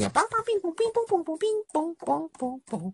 呀，梆梆乒乓乒乓乓乓乒乓乓乓乓。